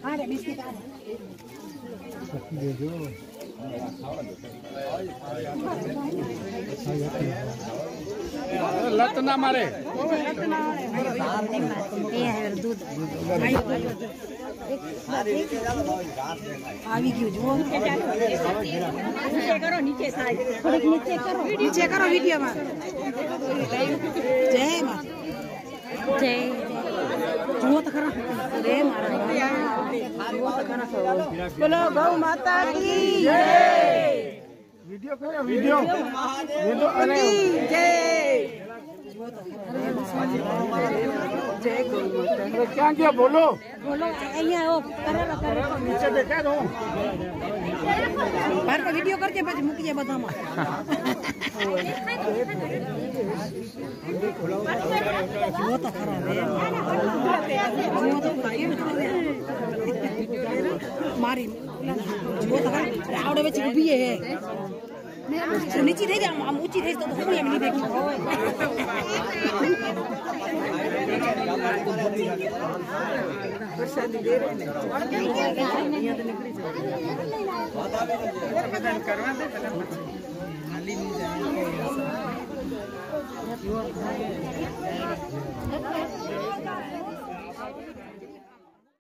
Ada biskuit ada. Biskuit लत ना मारे। दूध आवी क्यों जो नीचे करो नीचे थोड़े नीचे करो। नीचे करो वीडियो में। जय माँ। जय। बोलो गौ माता की वीडियो करो वीडियो वीडियो अरे जय क्या किया बोलो बोलो नीचे देखा दो बाहर का वीडियो करके बस मुक जाए बदाम वो तो खराब है मारी। आवडे बेची उभी आहे तो नीची रे जाम हम ऊँची रे तो हम नहीं देखी प्रसाद दे रहे हैं यहाँ तो निकली जाए करवा दे पहले खाली नहीं जाएँगे।